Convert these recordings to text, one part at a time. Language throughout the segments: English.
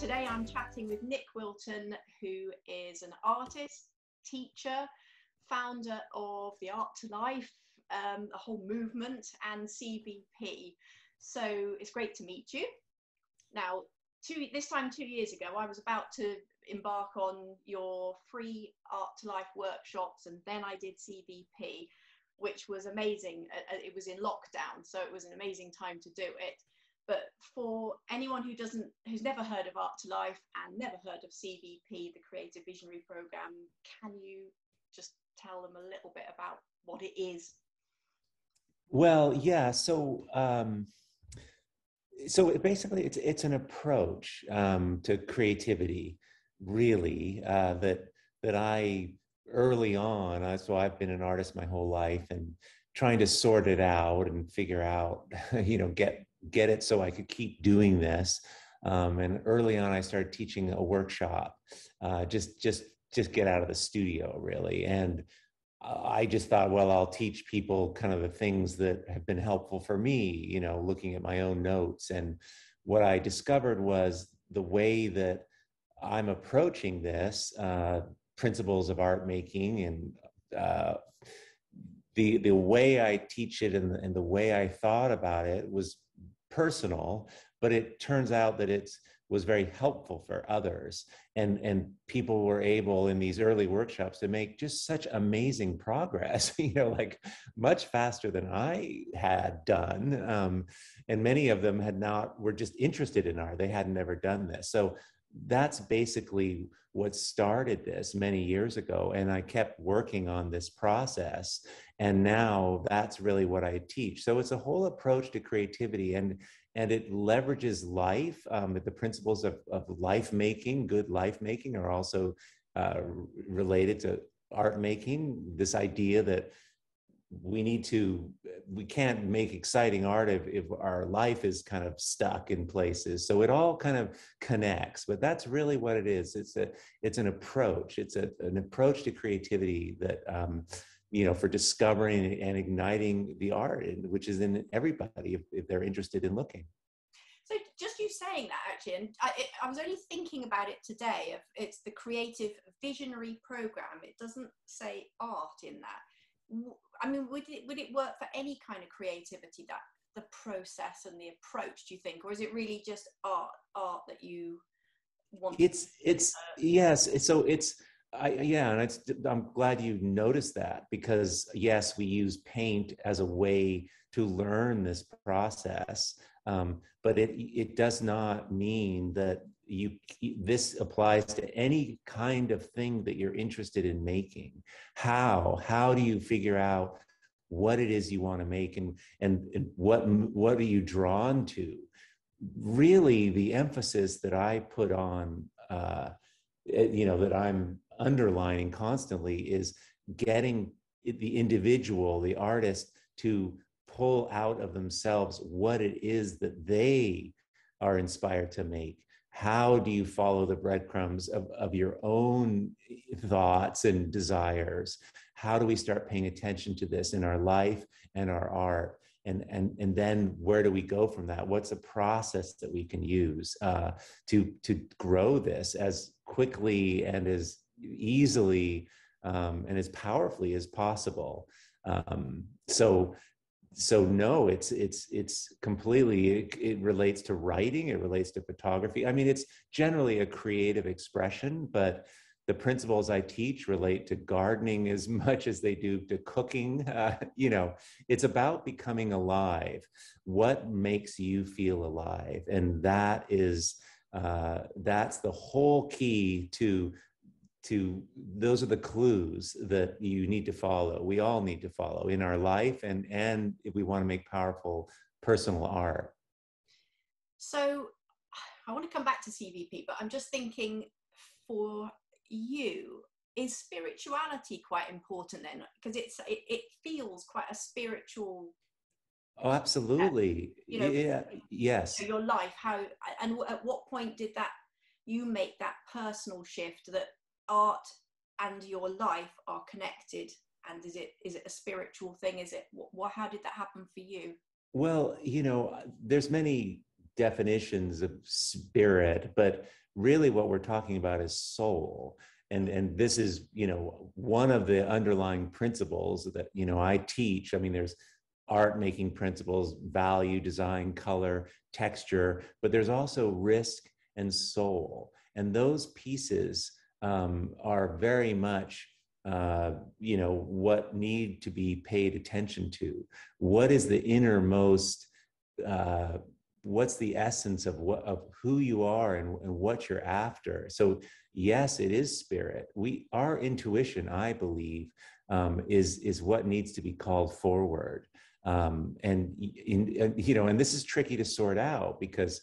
Today I'm chatting with Nick Wilton, who is an artist, teacher, founder of the Art to Life, um, the whole movement, and CVP. So it's great to meet you. Now, two, this time two years ago, I was about to embark on your free Art2Life workshops, and then I did CVP, which was amazing. Uh, uh, it was in lockdown, so it was an amazing time to do it. But for anyone who doesn't, who's never heard of Art to Life and never heard of CVP, the Creative Visionary Program, can you just tell them a little bit about what it is? Well, yeah. So, um, so basically, it's it's an approach um, to creativity, really. Uh, that that I early on. I, so I've been an artist my whole life, and trying to sort it out and figure out, you know, get get it so I could keep doing this. Um, and early on, I started teaching a workshop, uh, just just just get out of the studio, really. And I just thought, well, I'll teach people kind of the things that have been helpful for me, you know, looking at my own notes. And what I discovered was the way that I'm approaching this, uh, principles of art making and uh, the the way I teach it and, and the way I thought about it was personal, but it turns out that it was very helpful for others. And, and people were able in these early workshops to make just such amazing progress, you know, like much faster than I had done. Um, and many of them had not, were just interested in art. They had never done this. So that's basically what started this many years ago and i kept working on this process and now that's really what i teach. So it's a whole approach to creativity and and it leverages life um, the principles of, of life making good life making are also uh, related to art making this idea that we need to we can't make exciting art if, if our life is kind of stuck in places. So it all kind of connects but that's really what it is. It's a it's an approach. It's a, an approach to creativity that um, you know for discovering and igniting the art which is in everybody if, if they're interested in looking. So just you saying that actually and I, it, I was only thinking about it today of it's the creative visionary program. It doesn't say art in that I mean, would it would it work for any kind of creativity that the process and the approach? Do you think, or is it really just art art that you want? It's it's yes. So it's I, yeah, and I'm glad you noticed that because yes, we use paint as a way to learn this process, um, but it it does not mean that you this applies to any kind of thing that you're interested in making. How? How do you figure out what it is you want to make and and, and what what are you drawn to? Really the emphasis that i put on uh, eh, you know that i'm underlining constantly is getting the individual the artist to pull out of themselves what it is that they are inspired to make how do you follow the breadcrumbs of, of your own thoughts and desires? How do we start paying attention to this in our life and our art? And and and then where do we go from that? What's a process that we can use uh, to to grow this as quickly and as easily um, and as powerfully as possible? Um, so so no it's it's it's completely it, it, relates to writing it relates to photography. I mean it's generally a creative expression but the principles i teach relate to gardening as much as they do to cooking. Uh, you know it's about becoming alive. What makes you feel alive? And that is uh, that's the whole key to to those are the clues that you need to follow we all need to follow in our life and and if we want to make powerful personal art. So i want to come back to cvp but i'm just thinking for you is spirituality quite important then? Because it's it, it, feels quite a spiritual oh absolutely. Uh, you know, yeah yes. your life how and at what point did that you make that personal shift that art and your life are connected and is it is it a spiritual thing is it what how did that happen for you well you know uh, there's many definitions of spirit, but really what we're talking about is soul. And, and this is you know one of the underlying principles that you know I teach. I mean, there's art making principles, value, design, color, texture, but there's also risk and soul. And those pieces um, are very much uh, you know what need to be paid attention to. What is the innermost uh, what's the essence of what of who you are and, and what you're after? So yes it is spirit. We our intuition i believe um, is is what needs to be called forward. Um, and in, you know and this is tricky to sort out because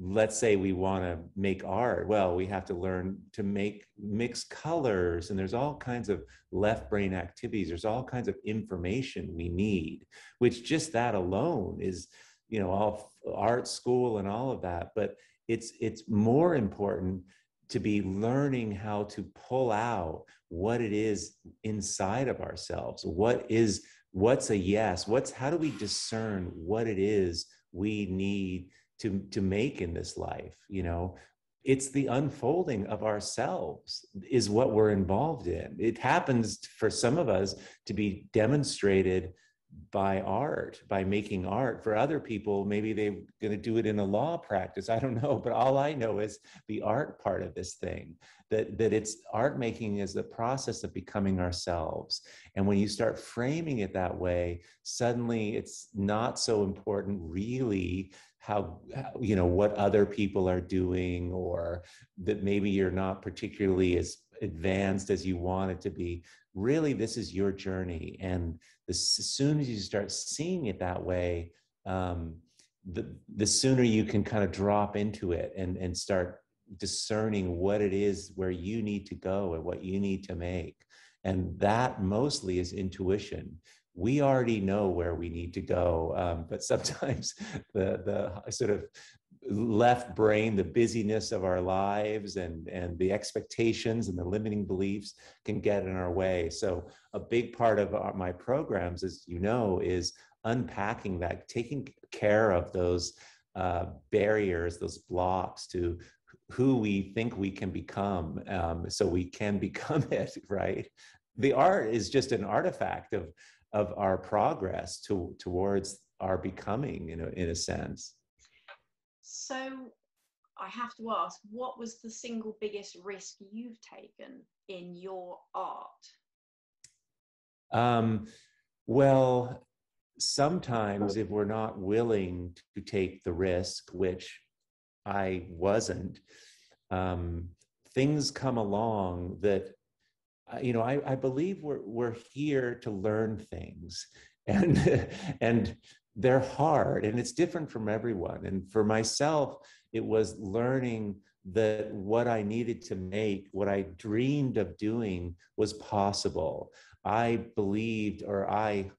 let's say we want to make art well we have to learn to make mix colors and there's all kinds of left brain activities. There's all kinds of information we need which just that alone is you know all art school and all of that. But it's it's more important to be learning how to pull out what it is inside of ourselves. What is what's a yes? What's how do we discern what it is we need to to make in this life you know? It's the unfolding of ourselves is what we're involved in. It happens for some of us to be demonstrated by art by making art. For other people maybe they're going to do it in a law practice. I don't know but all i know is the art part of this thing that that it's art making is the process of becoming ourselves. And when you start framing it that way suddenly it's not so important really how you know what other people are doing or that maybe you're not particularly as advanced as you want it to be. Really this is your journey. And as soon as you start seeing it that way um, the, the sooner you can kind of drop into it and, and start discerning what it is where you need to go and what you need to make. And that mostly is intuition we already know where we need to go um, but sometimes the the sort of left brain the busyness of our lives and and the expectations and the limiting beliefs can get in our way. So a big part of our, my programs as you know is unpacking that taking care of those uh, barriers those blocks to who we think we can become um, so we can become it right? The art is just an artifact of of our progress to, towards our becoming in a, in a sense. So I have to ask, what was the single biggest risk you've taken in your art? Um, well, sometimes if we're not willing to take the risk, which I wasn't, um, things come along that you know, I, I believe we're we're here to learn things, and and they're hard, and it's different from everyone. And for myself, it was learning that what I needed to make, what I dreamed of doing, was possible. I believed, or I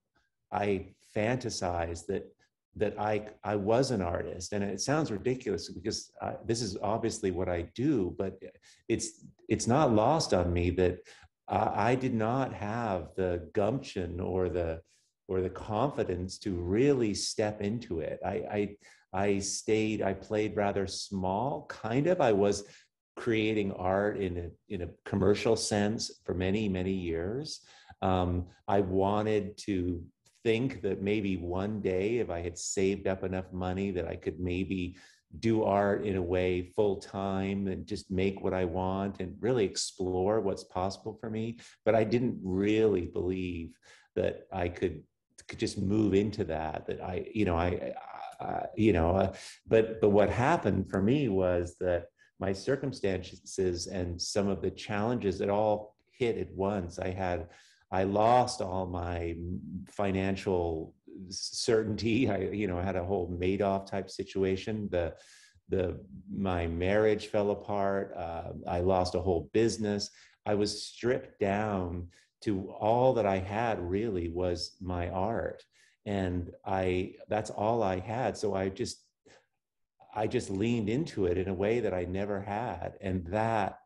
I fantasized that that I I was an artist, and it sounds ridiculous because I, this is obviously what I do, but it's it's not lost on me that I, did not have the gumption or the or the confidence to really step into it. I, I I stayed. I played rather small, kind of. I was creating art in a in a commercial sense for many many years. Um, I wanted to think that maybe one day, if I had saved up enough money, that I could maybe do art in a way full time and just make what I want and really explore what's possible for me. But I didn't really believe that I could could just move into that. That I, you know, I, I you know, uh, but but what happened for me was that my circumstances and some of the challenges it all hit at once. I had I lost all my financial certainty. I, you know, had a whole Madoff type situation. The the my marriage fell apart. Uh, I lost a whole business. I was stripped down to all that I had. Really was my art, and I that's all I had. So I just I just leaned into it in a way that I never had, and that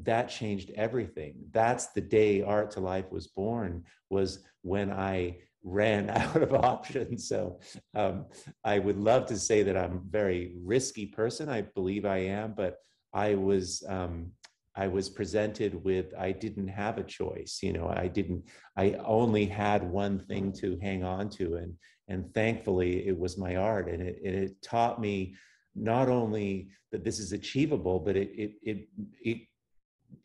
that changed everything. That's the day Art2Life was born. Was when I ran out of options. So um, I would love to say that I'm a very risky person. I believe I am, but I was um, I was presented with I didn't have a choice. You know, I didn't. I only had one thing to hang on to, and and thankfully it was my art, and it and it taught me not only that this is achievable, but it it it it,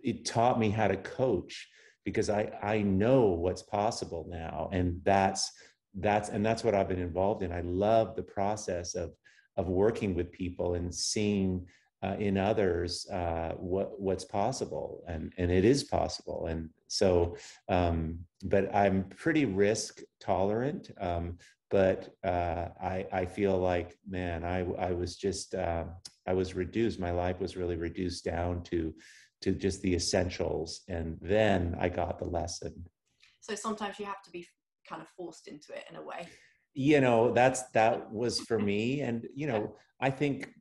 it taught me how to coach because I I know what's possible now, and that's that's and that's what I've been involved in. I love the process of of working with people and seeing uh, in others uh, what what's possible. And and it is possible. And so um, but i'm pretty risk tolerant um, but uh, I, I feel like man i i was just uh, i was reduced. My life was really reduced down to to just the essentials and then i got the lesson. So sometimes you have to be kind of forced into it in a way. You know that's that was for me and you know i think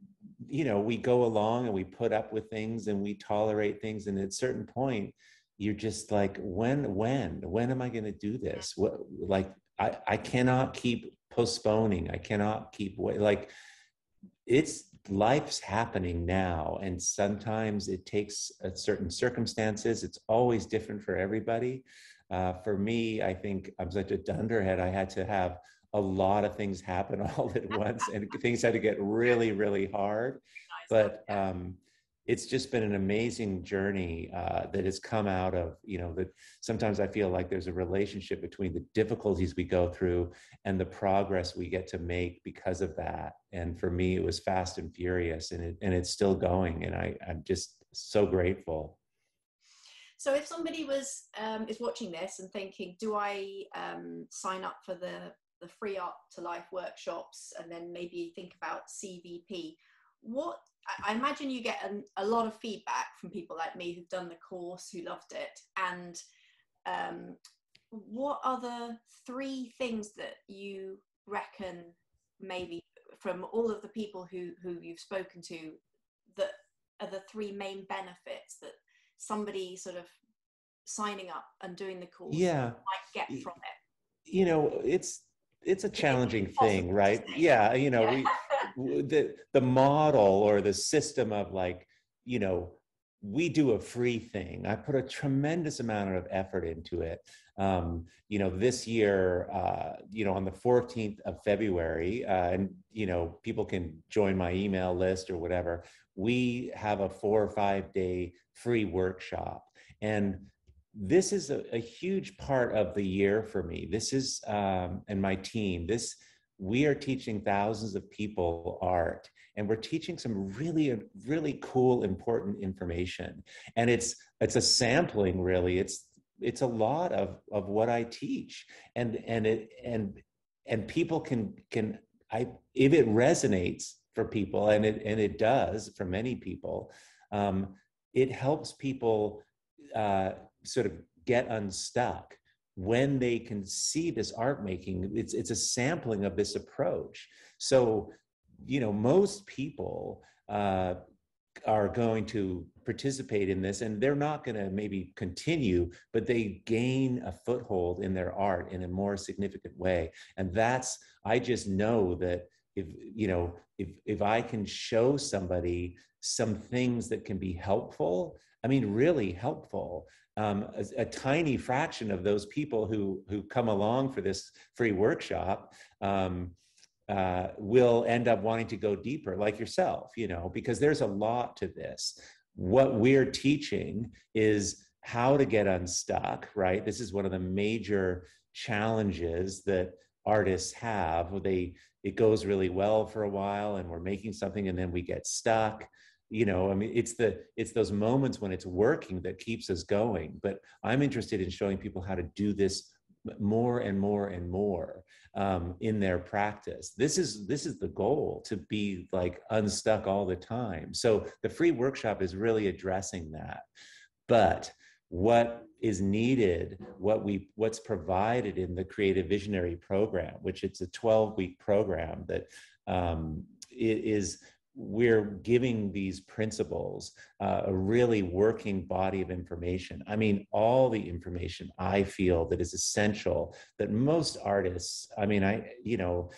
you know we go along and we put up with things and we tolerate things and at a certain point you're just like when when when am i going to do this? What like i i cannot keep postponing. I cannot keep wait like it's life's happening now and sometimes it takes a certain circumstances it's always different for everybody. Uh, for me i think i'm such a dunderhead i had to have a lot of things happen all at once and things had to get really really hard. But um, it's just been an amazing journey uh, that has come out of you know that sometimes i feel like there's a relationship between the difficulties we go through and the progress we get to make because of that and for me it was fast and furious and it, and it's still going and I, i'm just so grateful so if somebody was um, is watching this and thinking, do I um, sign up for the the free art to life workshops and then maybe think about CVP. What I imagine you get a, a lot of feedback from people like me who've done the course, who loved it. And um, what are the three things that you reckon maybe from all of the people who, who you've spoken to that are the three main benefits that somebody sort of signing up and doing the course yeah. might get from it? You know, it's it's a challenging thing, right? Yeah, you know, yeah. we the the model or the system of like, you know, we do a free thing. I put a tremendous amount of effort into it. Um, you know, this year, uh, you know, on the 14th of February, uh, and you know, people can join my email list or whatever. We have a four or five day free workshop, and this is a, a, huge part of the year for me. This is, um, and my team, this, we are teaching thousands of people art and we're teaching some really, really cool, important information. And it's, it's a sampling really. It's, it's a lot of, of what I teach and, and it, and, and people can, can, I, if it resonates for people and it, and it does for many people, um, it helps people uh, sort of get unstuck when they can see this art making it's it's a sampling of this approach. So you know most people uh, are going to participate in this and they're not going to maybe continue but they gain a foothold in their art in a more significant way. And that's i just know that if you know if if i can show somebody some things that can be helpful i mean really helpful um, a, a, tiny fraction of those people who who come along for this free workshop um, uh, will end up wanting to go deeper, like yourself, you know, because there's a lot to this. What we're teaching is how to get unstuck, right? This is one of the major challenges that artists have. They it goes really well for a while, and we're making something, and then we get stuck you know i mean it's the it's those moments when it's working that keeps us going but i'm interested in showing people how to do this more and more and more um, in their practice. This is this is the goal to be like unstuck all the time. So the free workshop is really addressing that. But what is needed what we what's provided in the creative visionary program which it's a 12 week program that um, is we're giving these principles uh, a really working body of information. I mean, all the information I feel that is essential that most artists, I mean, I, you know,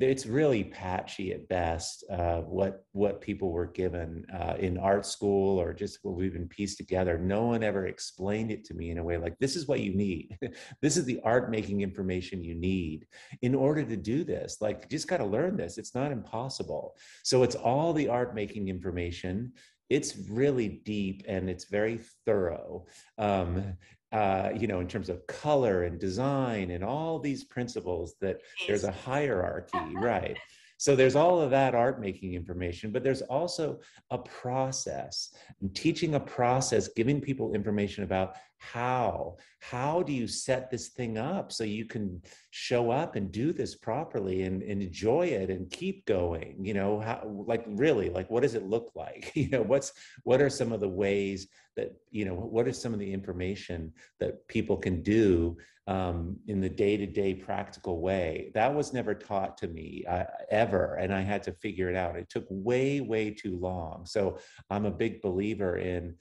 it's really patchy at best uh, what what people were given uh, in art school or just what we've been pieced together. No one ever explained it to me in a way like this is what you need. this is the art making information you need in order to do this. Like you just got to learn this. It's not impossible. So it's all the art making information it's really deep and it's very thorough. Um, uh, you know, in terms of color and design and all these principles that there's a hierarchy, right? So there's all of that art making information, but there's also a process and teaching a process, giving people information about how? How do you set this thing up so you can show up and do this properly and, and enjoy it and keep going? You know how like really like what does it look like? You know what's what are some of the ways that you know what are some of the information that people can do um, in the day-to-day practical way? That was never taught to me uh, ever and i had to figure it out. It took way way too long. So i'm a big believer in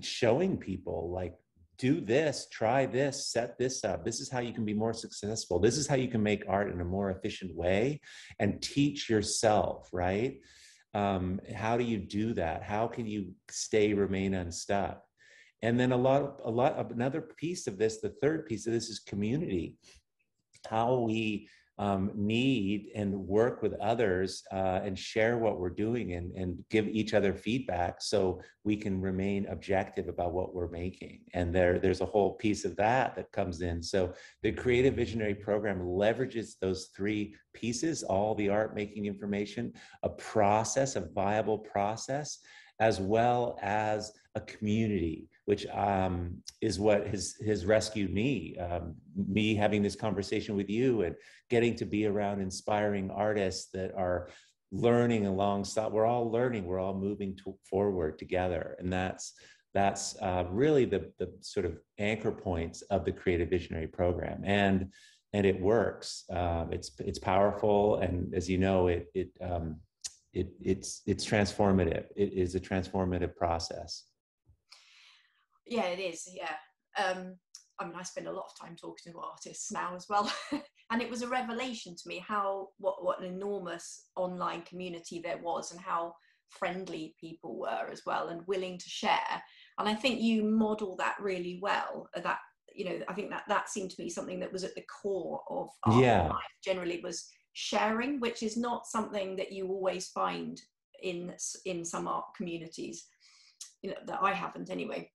showing people like do this, try this, set this up. This is how you can be more successful. This is how you can make art in a more efficient way and teach yourself, right? Um, how do you do that? How can you stay, remain unstuck? And then a lot, a lot, another piece of this, the third piece of this is community. How we um, need and work with others uh, and share what we're doing and, and give each other feedback so we can remain objective about what we're making. And there, there's a whole piece of that that comes in. So the Creative Visionary Program leverages those three pieces, all the art making information, a process, a viable process, as well as a community which um, is what has has rescued me. Um, me having this conversation with you and getting to be around inspiring artists that are learning alongside. We're all learning. We're all moving to, forward together, and that's that's uh, really the the sort of anchor points of the Creative Visionary Program. And and it works. Um, it's it's powerful, and as you know, it it um, it it's it's transformative. It is a transformative process yeah it is yeah. Um i mean i spend a lot of time talking to artists now as well. And it was a revelation to me how what what an enormous online community there was and how friendly people were as well and willing to share. And i think you model that really well uh, that you know i think that that seemed to be something that was at the core of yeah. life generally was sharing which is not something that you always find in in some art communities you know that i haven't anyway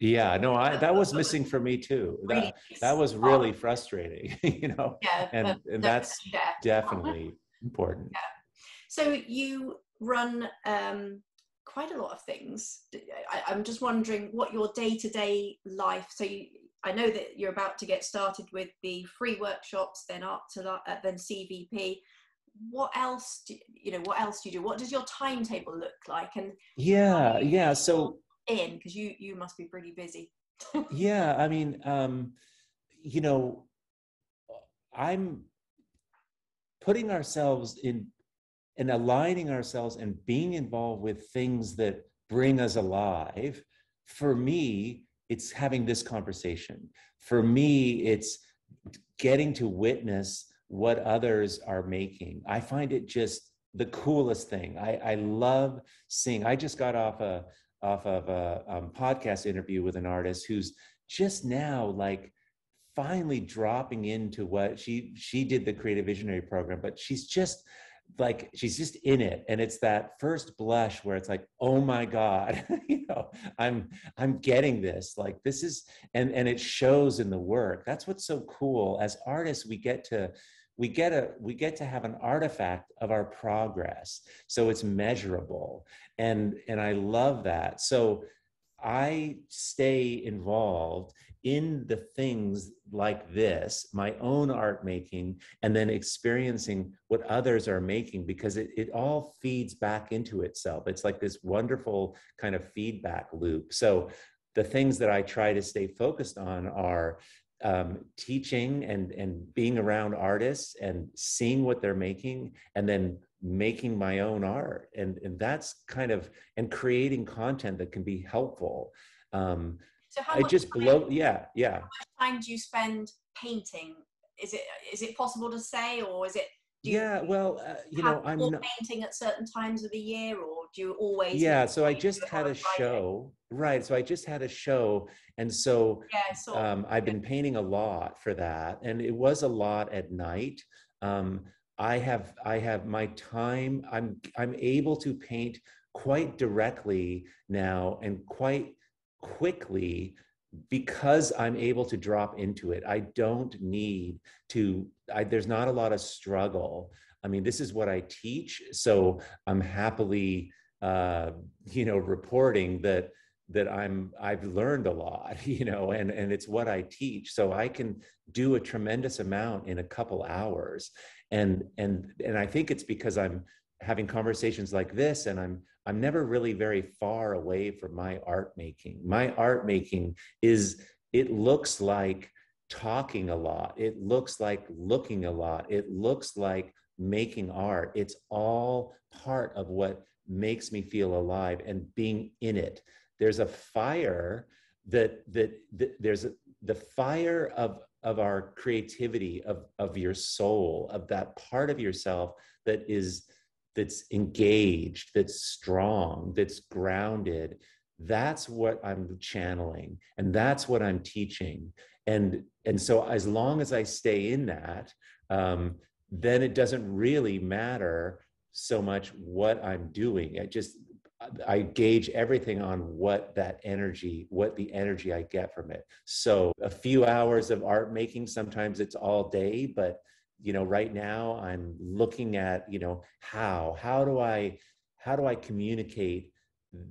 yeah, no, I, that was missing for me too. That, that was really frustrating, you know, yeah, and, and that's definitely important. Yeah. So you run um, quite a lot of things. I, am just wondering what your day-to-day life. So you, I know that you're about to get started with the free workshops, then art to uh, then CVP. What else? Do, you know, what else do you do? What does your timetable look like? And yeah, yeah. So in because you you must be pretty busy. Yeah i mean um you know i'm putting ourselves in and aligning ourselves and being involved with things that bring us alive for me it's having this conversation. For me it's getting to witness what others are making. I find it just the coolest thing. I, I love seeing i just got off a, off of a um, podcast interview with an artist who's just now like finally dropping into what she she did the creative visionary program but she's just like she's just in it. And it's that first blush where it's like oh my god you know i'm i'm getting this. Like this is and and it shows in the work. That's what's so cool. As artists we get to we get a we get to have an artifact of our progress. So it's measurable. And and i love that. So i stay involved in the things like this my own art making and then experiencing what others are making because it, it all feeds back into itself. It's like this wonderful kind of feedback loop. So the things that i try to stay focused on are um, teaching and and being around artists and seeing what they're making and then making my own art. And and that's kind of and creating content that can be helpful. Um so how i just time, blow yeah yeah. how much time do you spend painting? Is it is it possible to say or is it yeah well uh, you know i'm not painting at certain times of the year or do you always yeah so i just had a show right so i just had a show and so yeah, so, um, i've been painting a lot for that and it was a lot at night um, i have i have my time i'm i'm able to paint quite directly now and quite quickly because I'm able to drop into it, I don't need to, I, there's not a lot of struggle. I mean, this is what I teach. So I'm happily, uh, you know, reporting that that I'm I've learned a lot, you know, and and it's what I teach. So I can do a tremendous amount in a couple hours. And and and I think it's because I'm having conversations like this and i'm i'm never really very far away from my art making. My art making is it looks like talking a lot. It looks like looking a lot. It looks like making art. It's all part of what makes me feel alive and being in it. There's a fire that that, that there's a, the fire of of our creativity of of your soul of that part of yourself that is that's engaged, that's strong, that's grounded. That's what I'm channeling and that's what I'm teaching. And, and so as long as I stay in that, um, then it doesn't really matter so much what I'm doing. I just I gauge everything on what that energy, what the energy I get from it. So a few hours of art making, sometimes it's all day, but you know right now i'm looking at you know how how do i how do i communicate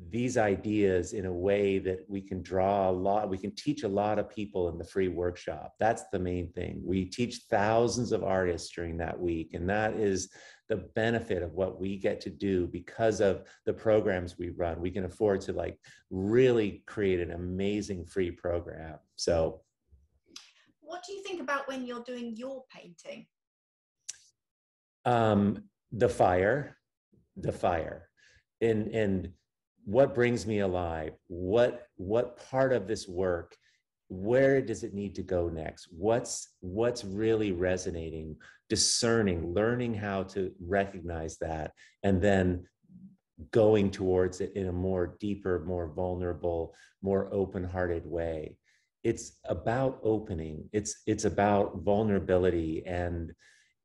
these ideas in a way that we can draw a lot we can teach a lot of people in the free workshop. That's the main thing. We teach thousands of artists during that week and that is the benefit of what we get to do because of the programs we run. We can afford to like really create an amazing free program. So what do you think about when you're doing your painting um, the fire, the fire, and and what brings me alive. What what part of this work? Where does it need to go next? What's what's really resonating? Discerning, learning how to recognize that, and then going towards it in a more deeper, more vulnerable, more open-hearted way. It's about opening. It's it's about vulnerability and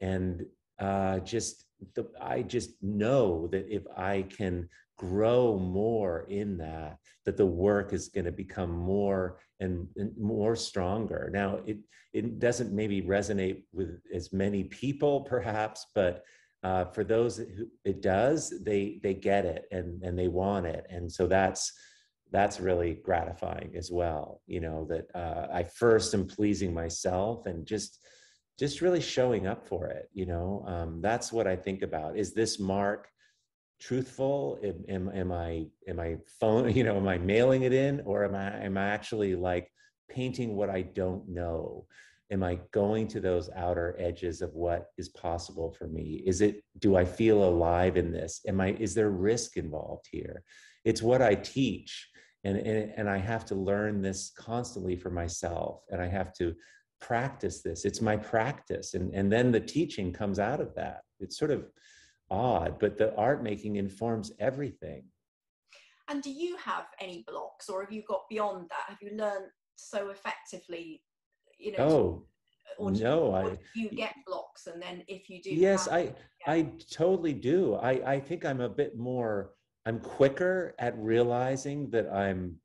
and uh, just the, I just know that if I can grow more in that, that the work is going to become more and, and, more stronger. Now, it it doesn't maybe resonate with as many people, perhaps, but uh, for those who it does, they they get it and and they want it, and so that's that's really gratifying as well. You know that uh, I first am pleasing myself and just just really showing up for it you know? Um, that's what i think about. Is this mark truthful? Am, am, am i am i phone you know am i mailing it in? Or am i am i actually like painting what i don't know? Am i going to those outer edges of what is possible for me? Is it do i feel alive in this? Am i is there risk involved here? It's what i teach. And, and and i have to learn this constantly for myself. And i have to practice this. It's my practice. And and then the teaching comes out of that. It's sort of odd but the art making informs everything. And do you have any blocks or have you got beyond that? Have you learned so effectively you know oh or do no you, I you get blocks and then if you do yes I yeah. I totally do. I I think I'm a bit more I'm quicker at realizing that I'm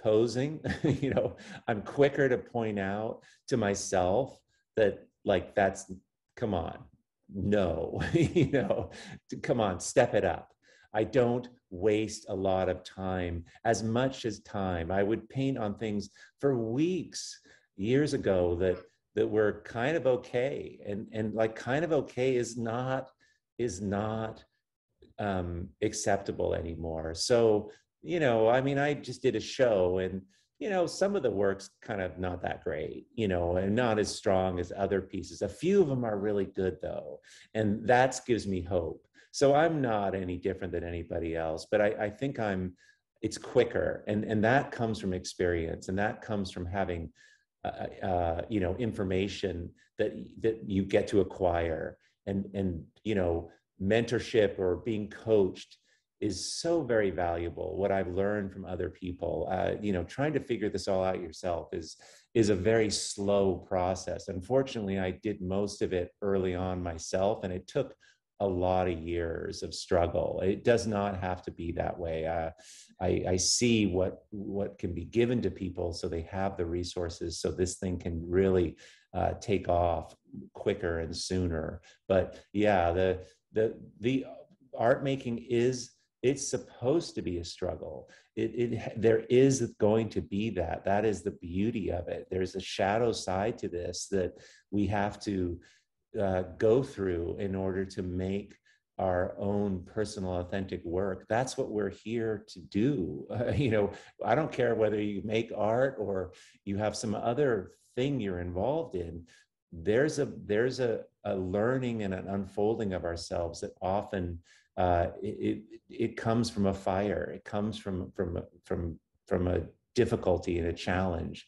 posing you know i'm quicker to point out to myself that like that's come on no you know come on step it up. I don't waste a lot of time as much as time. I would paint on things for weeks years ago that that were kind of okay and and like kind of okay is not is not um acceptable anymore. So you know, I mean, I just did a show and you know, some of the work's kind of not that great, you know, and not as strong as other pieces. A few of them are really good though. And that gives me hope. So I'm not any different than anybody else, but I, I think I'm, it's quicker. And, and that comes from experience and that comes from having, uh, uh, you know, information that, that you get to acquire and, and, you know, mentorship or being coached is so very valuable. What i've learned from other people uh, you know trying to figure this all out yourself is is a very slow process. Unfortunately i did most of it early on myself and it took a lot of years of struggle. It does not have to be that way. Uh, I, I see what what can be given to people so they have the resources so this thing can really uh, take off quicker and sooner. But yeah the the the art making is it's supposed to be a struggle. It, it there is going to be that. That is the beauty of it. There's a shadow side to this that we have to uh, go through in order to make our own personal authentic work. That's what we're here to do. Uh, you know i don't care whether you make art or you have some other thing you're involved in. There's a there's a, a learning and an unfolding of ourselves that often uh, it, it comes from a fire. It comes from from from from a difficulty and a challenge.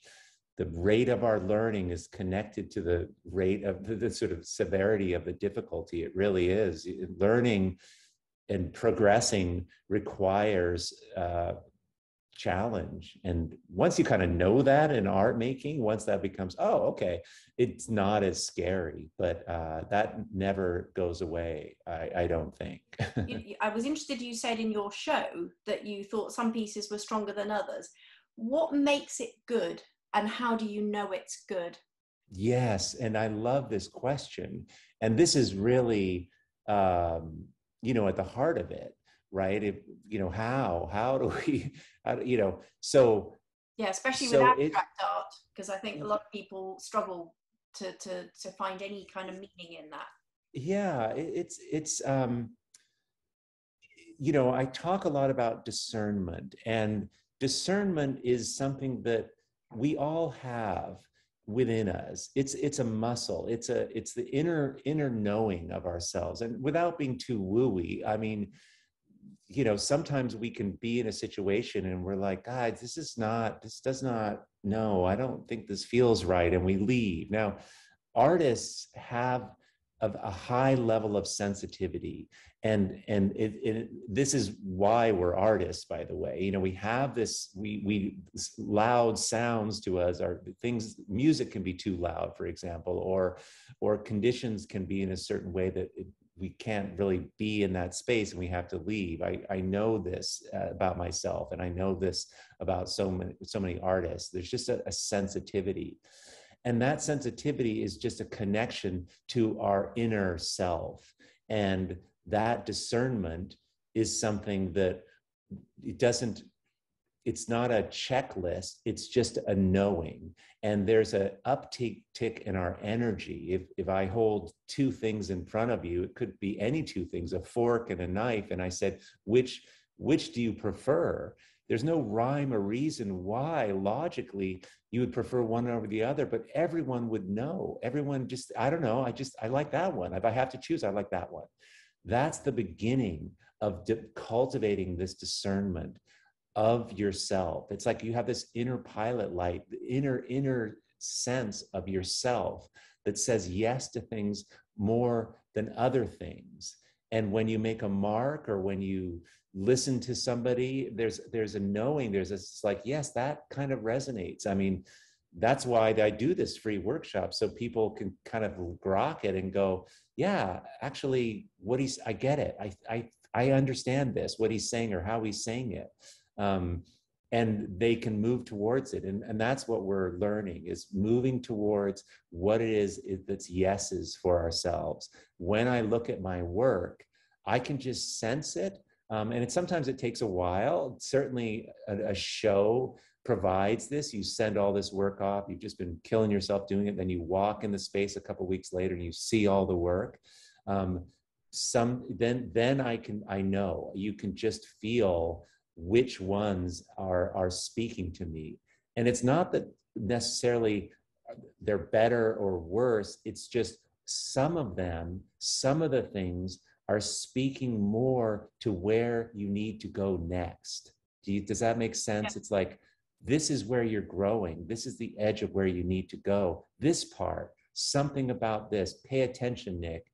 The rate of our learning is connected to the rate of the, the sort of severity of the difficulty. It really is. Learning and progressing requires uh, challenge. And once you kind of know that in art making, once that becomes, oh, okay, it's not as scary, but uh, that never goes away, I, I don't think. I was interested, you said in your show that you thought some pieces were stronger than others. What makes it good and how do you know it's good? Yes, and I love this question. And this is really, um, you know, at the heart of it right? If you know how? How do we how you know so yeah especially so with abstract it, art because i think a lot of people struggle to to to find any kind of meaning in that. Yeah it, it's it's um you know i talk a lot about discernment and discernment is something that we all have within us. It's it's a muscle. It's a it's the inner inner knowing of ourselves and without being too wooey i mean you know sometimes we can be in a situation and we're like god this is not this does not no i don't think this feels right and we leave. Now artists have a, a high level of sensitivity and and it, it, this is why we're artists by the way. You know we have this we we loud sounds to us or things music can be too loud for example or or conditions can be in a certain way that we can't really be in that space and we have to leave. I, I know this uh, about myself and i know this about so many so many artists. There's just a, a sensitivity. And that sensitivity is just a connection to our inner self. And that discernment is something that it doesn't it's not a checklist it's just a knowing. And there's a uptick tick in our energy. If if i hold two things in front of you it could be any two things a fork and a knife. And i said which which do you prefer? There's no rhyme or reason why logically you would prefer one over the other but everyone would know. Everyone just i don't know i just i like that one. If i have to choose i like that one. That's the beginning of de- cultivating this discernment of yourself. It's like you have this inner pilot light, the inner, inner sense of yourself that says yes to things more than other things. And when you make a mark or when you listen to somebody, there's there's a knowing, there's a, it's like, yes, that kind of resonates. I mean, that's why I do this free workshop so people can kind of grok it and go, yeah, actually, what he's I get it. I I I understand this, what he's saying or how he's saying it um, and they can move towards it. And, and that's what we're learning is moving towards what it is that's yeses for ourselves. When i look at my work i can just sense it um, and it, sometimes it takes a while. Certainly a, a, show provides this. You send all this work off. You've just been killing yourself doing it. Then you walk in the space a couple weeks later and you see all the work. Um, some then then i can i know. You can just feel which ones are are speaking to me. And it's not that necessarily they're better or worse. It's just some of them some of the things are speaking more to where you need to go next. Do you, does that make sense? Yeah. it's like this is where you're growing. This is the edge of where you need to go. This part something about this. Pay attention nick.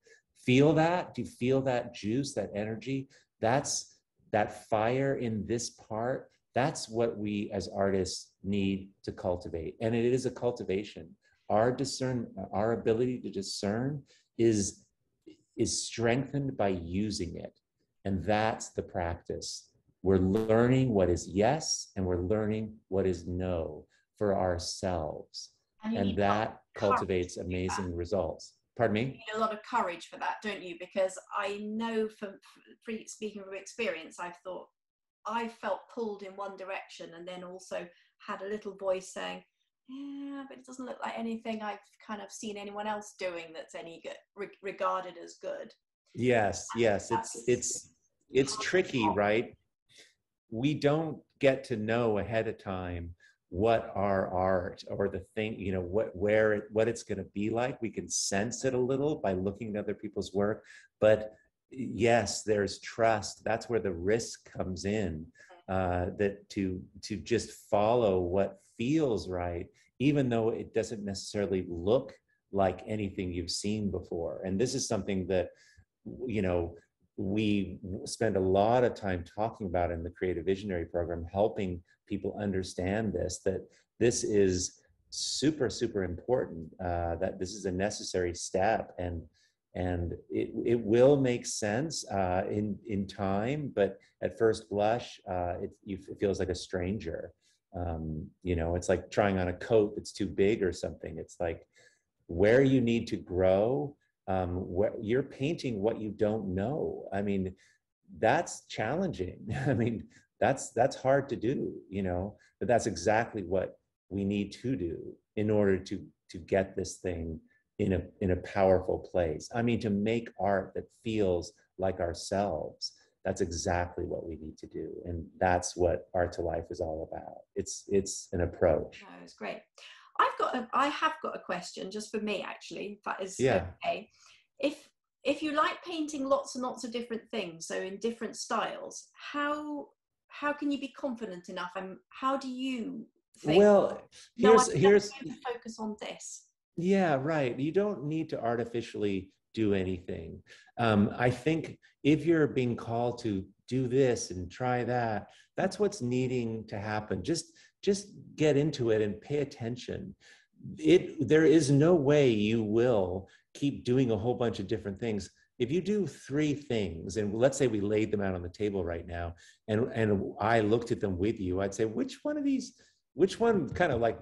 Feel that? Do you feel that juice that energy? That's that fire in this part that's what we as artists need to cultivate. And it is a cultivation. Our discern our ability to discern is is strengthened by using it. And that's the practice. We're learning what is yes and we're learning what is no for ourselves. And, and that cultivates amazing that. results pardon me you need a lot of courage for that don't you because i know from speaking from experience i've thought i felt pulled in one direction and then also had a little voice saying yeah, but it doesn't look like anything I've kind of seen anyone else doing that's any good, re- regarded as good. Yes, yes, it's it's it's tricky, right? We don't get to know ahead of time what our art or the thing, you know, what where it, what it's going to be like. We can sense it a little by looking at other people's work, but yes, there's trust. That's where the risk comes in. Uh, that to to just follow what feels right, even though it doesn't necessarily look like anything you've seen before. And this is something that, you know, we spend a lot of time talking about in the Creative Visionary program, helping people understand this, that this is super, super important, uh, that this is a necessary step. And and it, it will make sense uh, in in time, but at first blush, uh, it, it feels like a stranger. Um, you know it's like trying on a coat that's too big or something. It's like where you need to grow um, where you're painting what you don't know. I mean that's challenging. I mean that's that's hard to do you know but that's exactly what we need to do in order to to get this thing in a in a powerful place. I mean to make art that feels like ourselves that's exactly what we need to do. And that's what Art2Life is all about. It's it's an approach. Oh, it's great. I've got a, i have got a question just for me actually that is yeah. okay. If if you like painting lots and lots of different things so in different styles how how can you be confident enough and how do you think, well here's no, here's focus on this yeah right you don't need to artificially do anything. Um, I think if you're being called to do this and try that, that's what's needing to happen. Just just get into it and pay attention. It there is no way you will keep doing a whole bunch of different things. If you do three things, and let's say we laid them out on the table right now, and and I looked at them with you, I'd say which one of these, which one kind of like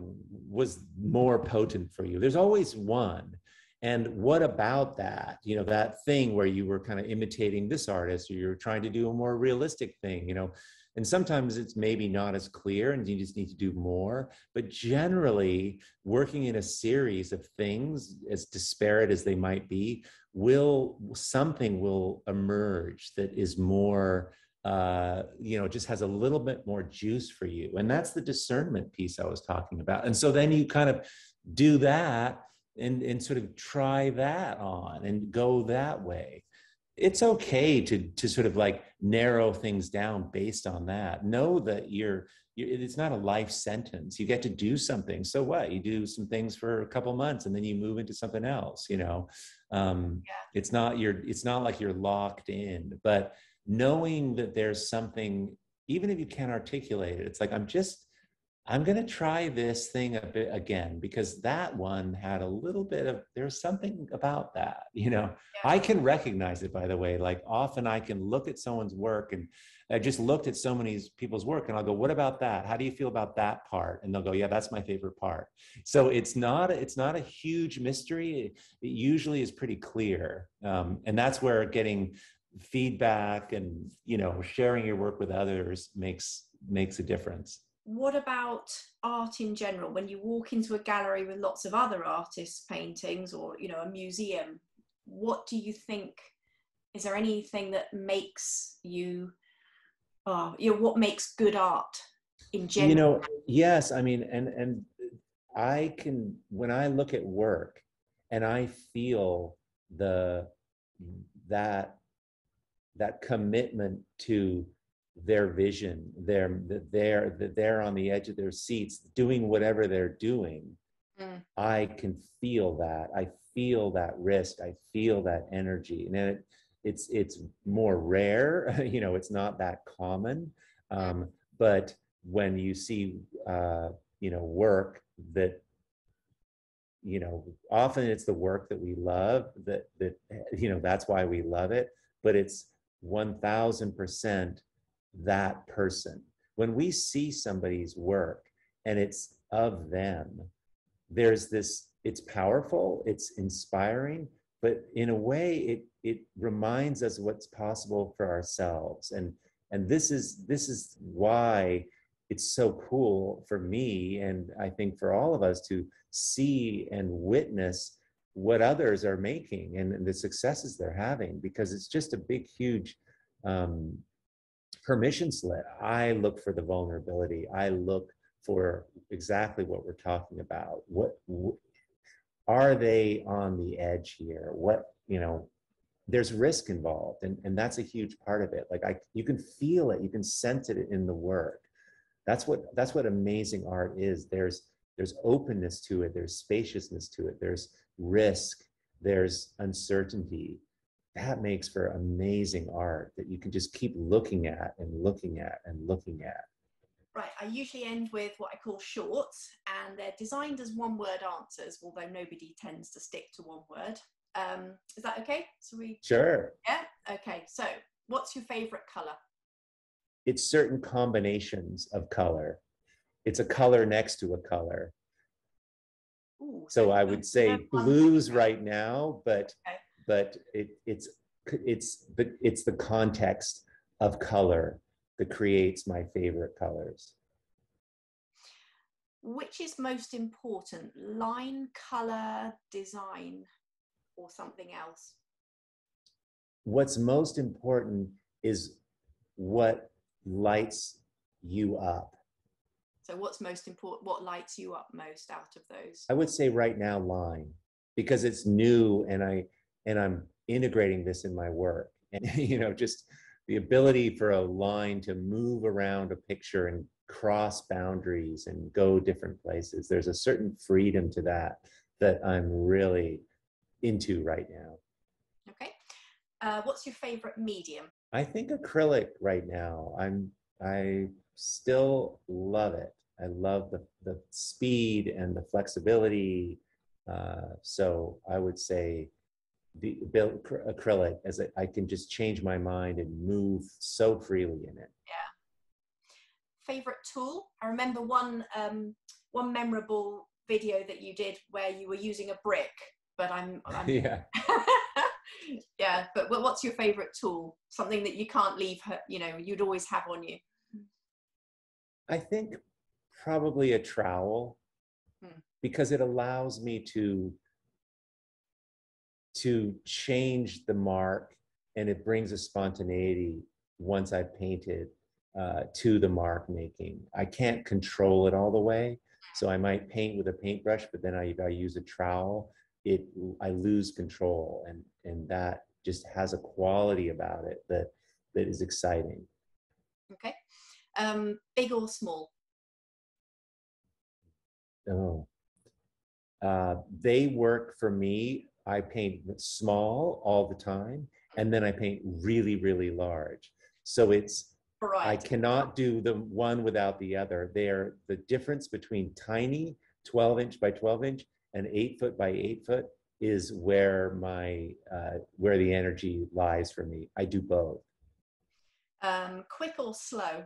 was more potent for you? There's always one and what about that you know that thing where you were kind of imitating this artist or you're trying to do a more realistic thing you know and sometimes it's maybe not as clear and you just need to do more but generally working in a series of things as disparate as they might be will something will emerge that is more uh, you know just has a little bit more juice for you. And that's the discernment piece i was talking about. And so then you kind of do that and and sort of try that on and go that way it's okay to to sort of like narrow things down based on that. Know that you're, you're, it's not a life sentence. You get to do something. So what? You do some things for a couple months and then you move into something else you know? Um, yeah. it's not you're it's not like you're locked in but knowing that there's something even if you can't articulate it it's like i'm just I'm going to try this thing a bit again because that one had a little bit of there's something about that, you know. Yeah. I can recognize it by the way. Like often I can look at someone's work and I just looked at so many people's work and I'll go, "What about that? How do you feel about that part?" And they'll go, "Yeah, that's my favorite part." So it's not it's not a huge mystery. It, it usually is pretty clear, um, and that's where getting feedback and you know sharing your work with others makes makes a difference what about art in general when you walk into a gallery with lots of other artists paintings or you know a museum what do you think is there anything that makes you uh, you know what makes good art in general? You know, yes. I mean, and and I can when I look at work and I feel the that that commitment to their vision, their they're they're on the edge of their seats, doing whatever they're doing. Mm. I can feel that. I feel that risk. I feel that energy, and it, it's it's more rare. you know, it's not that common. Um, but when you see, uh, you know, work that you know often it's the work that we love that that you know that's why we love it but it's 1000% that person. When we see somebody's work and it's of them there's this it's powerful it's inspiring but in a way it it reminds us what's possible for ourselves. And and this is this is why it's so cool for me and i think for all of us to see and witness what others are making and, and the successes they're having because it's just a big huge um, permission slip. I look for the vulnerability. I look for exactly what we're talking about. What are they on the edge here? What you know there's risk involved and, and that's a huge part of it. Like i you can feel it. You can sense it in the work. That's what that's what amazing art is. There's there's openness to it. There's spaciousness to it. There's risk. There's uncertainty that makes for amazing art that you can just keep looking at and looking at and looking at Right, I usually end with what I call shorts, and they're designed as one word answers, although nobody tends to stick to one word. Um, is that okay? So we Sure. Yeah? Okay. So what's your favorite color? It's certain combinations of color. It's a color next to a color. Ooh, so I would say blues right now, but okay. But it, it's it's but it's the context of color that creates my favorite colors. Which is most important, line, color, design, or something else? What's most important is what lights you up. So, what's most important? What lights you up most out of those? I would say right now, line, because it's new and I and I'm integrating this in my work. And you know, just the ability for a line to move around a picture and cross boundaries and go different places. There's a certain freedom to that that I'm really into right now. Okay. Uh, what's your favorite medium? I think acrylic right now. I'm I still love it. I love the the speed and the flexibility. Uh, so I would say the built acrylic as I, I can just change my mind and move so freely in it. Yeah. Favorite tool? I remember one um, one memorable video that you did where you were using a brick, but I'm, I'm yeah. yeah, but what's your favorite tool? Something that you can't leave, you know, you'd always have on you. I think probably a trowel hmm. because it allows me to to change the mark and it brings a spontaneity once I've painted uh, to the mark making. I can't control it all the way. So I might paint with a paintbrush, but then I, I use a trowel, it I lose control and and that just has a quality about it that that is exciting. Okay. Um, big or small? Oh. Uh, they work for me I paint small all the time, and then I paint really, really large. So it's. I cannot do the one without the other. They're the difference between tiny 12 inch by 12 inch and eight foot by eight foot is where my uh, where the energy lies for me. I do both. Um, quick or slow?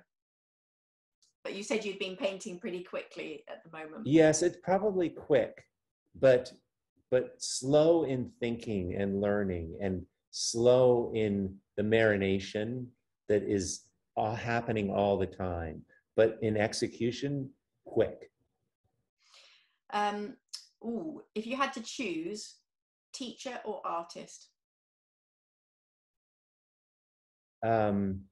But you said you'd been painting pretty quickly at the moment. Yes, it's probably quick, but but slow in thinking and learning and slow in the marination that is all happening all the time but in execution quick. Um ooh, if you had to choose teacher or artist? Um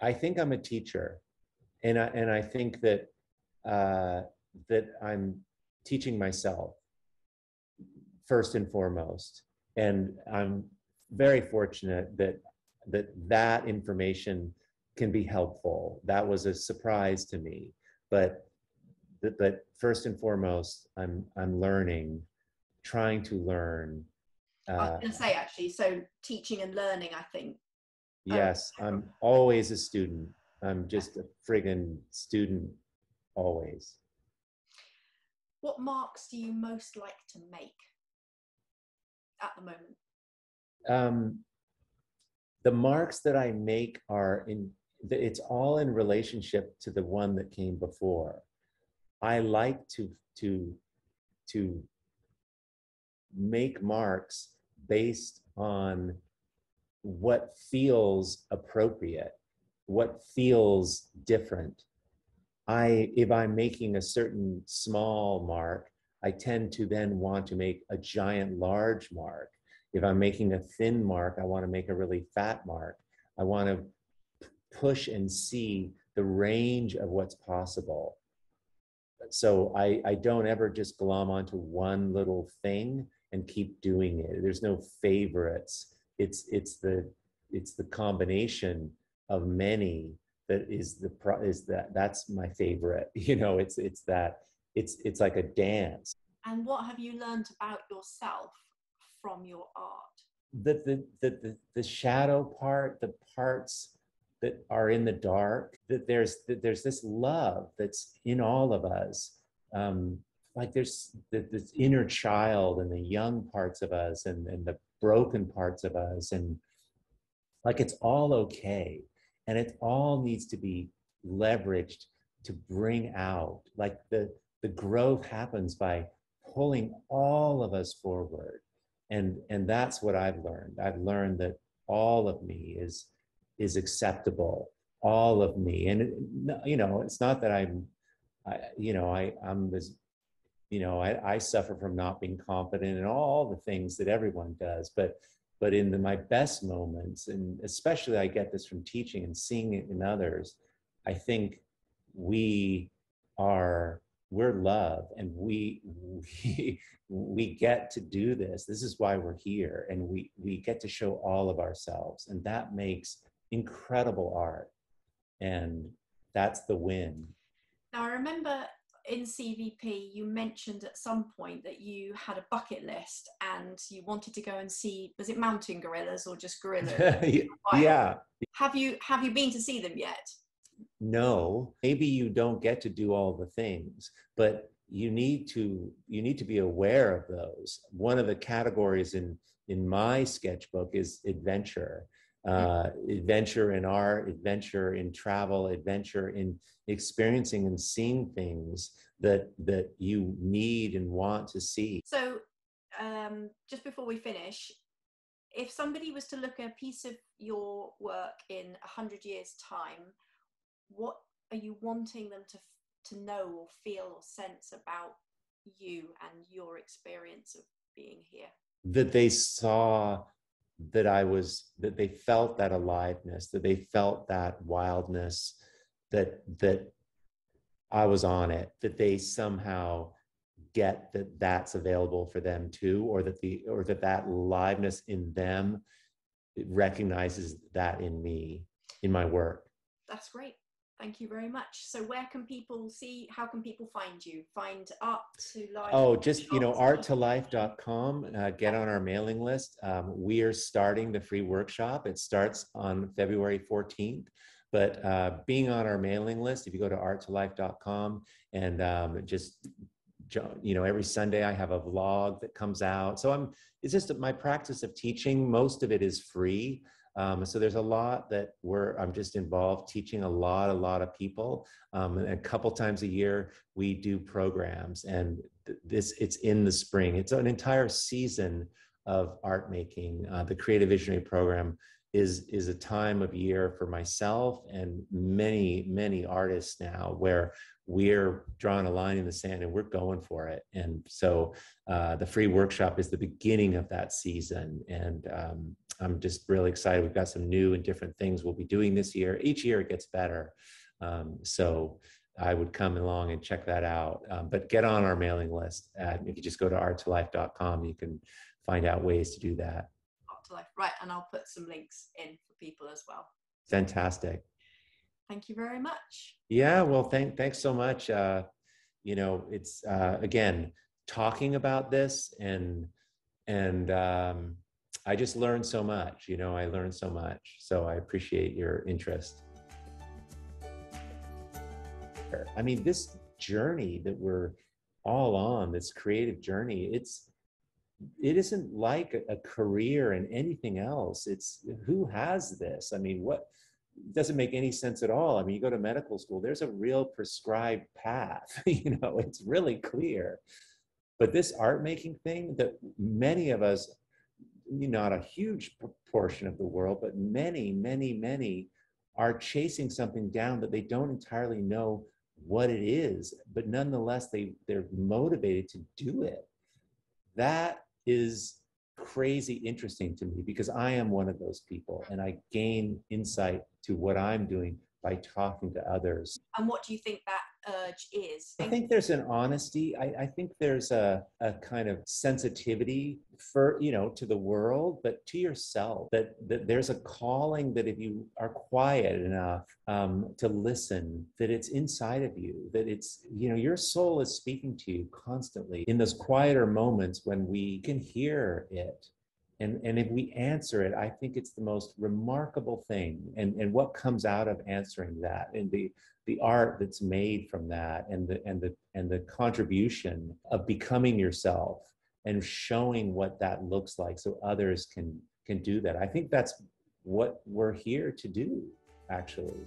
i think i'm a teacher and I and I think that uh, that I'm teaching myself first and foremost, and I'm very fortunate that that that information can be helpful. That was a surprise to me, but but first and foremost, I'm I'm learning, trying to learn. Uh, I was uh, going to say actually, so teaching and learning, I think. Um, yes, um, I'm always a student. I'm just a friggin' student, always. What marks do you most like to make at the moment? Um, the marks that I make are in, it's all in relationship to the one that came before. I like to, to, to make marks based on what feels appropriate, what feels different. I, if I'm making a certain small mark, I tend to then want to make a giant large mark. If I'm making a thin mark, I want to make a really fat mark. I want to push and see the range of what's possible. So I, I don't ever just glom onto one little thing and keep doing it. There's no favorites. It's it's the it's the combination of many that is the pro is that that's my favorite. You know, it's it's that it's it's like a dance. And what have you learned about yourself from your art? The the the the, the shadow part, the parts that are in the dark that there's that there's this love that's in all of us um, like there's the, this inner child and the young parts of us and, and the broken parts of us and like it's all okay and it all needs to be leveraged to bring out like the the growth happens by pulling all of us forward. And and that's what i've learned. I've learned that all of me is is acceptable. All of me. And you know it's not that i'm I, you know i i'm this you know I, I suffer from not being confident and all the things that everyone does. But but in the, my best moments and especially i get this from teaching and seeing it in others i think we are we're love and we we we get to do this this is why we're here and we we get to show all of ourselves and that makes incredible art. And that's the win. Now, I remember in CVP, you mentioned at some point that you had a bucket list and you wanted to go and see, was it mountain gorillas or just gorillas? yeah. Have you, have you been to see them yet? No, maybe you don't get to do all the things, but you need to you need to be aware of those one of the categories in in my sketchbook is adventure uh, adventure in art, adventure in travel, adventure in experiencing and seeing things that that you need and want to see. So, um, just before we finish, if somebody was to look at a piece of your work in a hundred years' time, what are you wanting them to to know or feel or sense about you and your experience of being here? That they saw that I was that they felt that aliveness, that they felt that wildness, that that I was on it, that they somehow get that that's available for them too, or that the or that that liveness in them recognizes that in me, in my work. That's great. Thank you very much. So where can people see, how can people find you? Find Art to Life? Oh, just, you know, art2life.com, uh, get on our mailing list. Um, we are starting the free workshop. It starts on February 14th. But uh, being on our mailing list, if you go to art2life.com and um, just you know every sunday i have a vlog that comes out so i'm it's just my practice of teaching most of it is free um, so there's a lot that we're I'm just involved teaching a lot, a lot of people. Um, and a couple times a year we do programs, and th- this it's in the spring. It's an entire season of art making. Uh, the Creative Visionary Program is is a time of year for myself and many many artists now where we're drawing a line in the sand and we're going for it. And so uh, the free workshop is the beginning of that season. And um, I'm just really excited. We've got some new and different things we'll be doing this year. Each year it gets better. Um, so I would come along and check that out. Um, but get on our mailing list. At, if you just go to art2life.com, you can find out ways to do that. Art2Life, right? And I'll put some links in for people as well. Fantastic. Thank you very much. Yeah, well, thank thanks so much. Uh, you know, it's uh, again talking about this and and um, I just learned so much. You know, I learned so much. So I appreciate your interest. I mean, this journey that we're all on, this creative journey, it's it isn't like a, a career and anything else. It's who has this? I mean, what doesn't make any sense at all. I mean, you go to medical school, there's a real prescribed path, you know, it's really clear. But this art making thing that many of us, not a huge portion of the world, but many, many, many are chasing something down that they don't entirely know what it is, but nonetheless, they, they're motivated to do it. That is crazy interesting to me because I am one of those people and I gain insight to what I'm doing by talking to others. And what do you think that urge is? I think there's an honesty. I, I, think there's a, a kind of sensitivity for, you know, to the world, but to yourself, that, that there's a calling that if you are quiet enough um, to listen, that it's inside of you, that it's, you know, your soul is speaking to you constantly in those quieter moments when we can hear it and and if we answer it i think it's the most remarkable thing. And and what comes out of answering that and the the art that's made from that and the and the and the contribution of becoming yourself and showing what that looks like so others can can do that. I think that's what we're here to do actually